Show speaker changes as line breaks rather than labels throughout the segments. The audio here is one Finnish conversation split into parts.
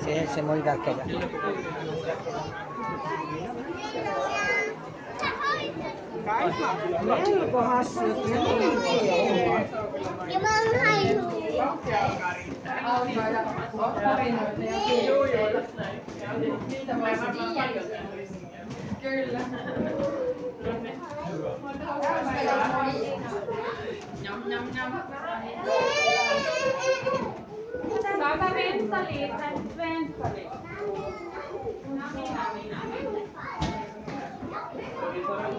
se, se muove dal che Kyllä. Nhâm
nhâm nhâm. Sao ta
bên ta liền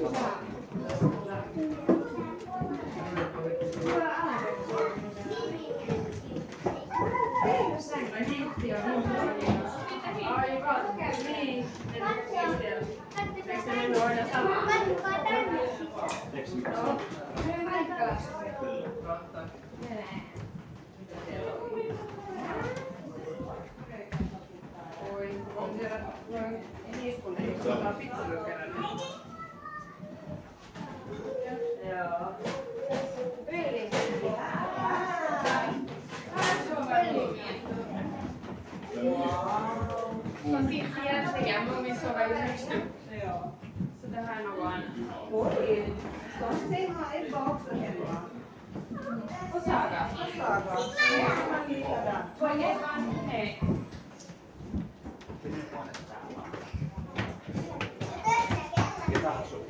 Oi, on siellä noin, ei niissä kun
ei ole pitkä kerran.
Och sitter egentligen om vi sover ju högst upp. Så det här är nog en...
Oj, Sonsten har ett bak också hemma.
Och Saga.
Saga. Samma likadan.
Hej.
Oleks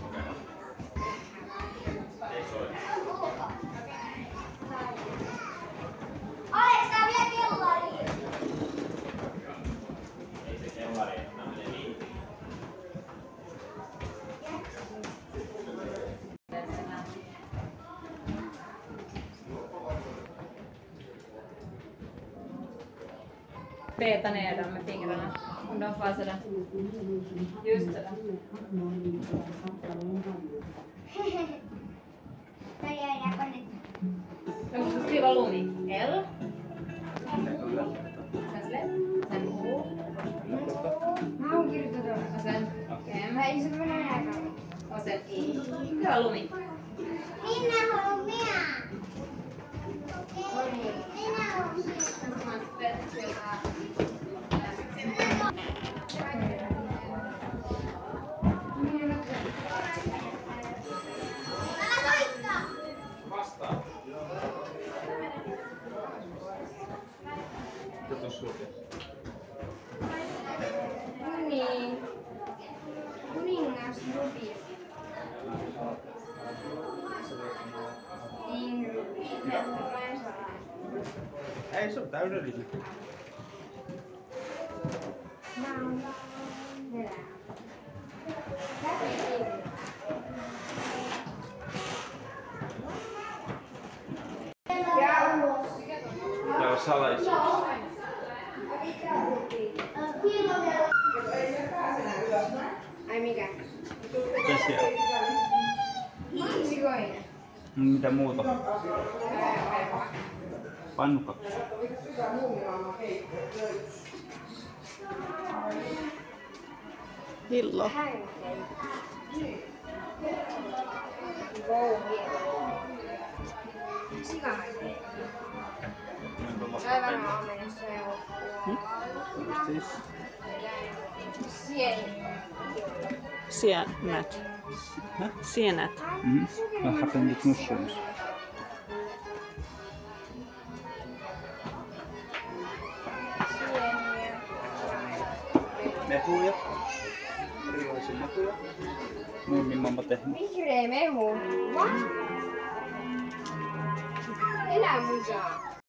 Peta ner dem med fingrarna. Om de får sådär. Just sådär. Jag måste skriva Lumi. L. Sen släpp. Sen O. Och sen M. Och sen I. Hyvä Lumi.
Minä haluan minä. Minä haluan minä. Niin. Kuningas Rubi. Ingrid.
Ei se on
ulos.
Ja on salaisuus.
Mikä?
Mitä siellä?
Sikoinen.
Mitä muuta? Pannukka.
Hillo.
Sikahankei. Aivan aamenessa ja
Just siis.
Sienet.
Häh?
Sienet.
Mm. Vad happened with mushrooms? Mehuja. Erilaisia mehuja. Mummin mamma tehnyt.
Vihreä mehu. What? Elämusaa.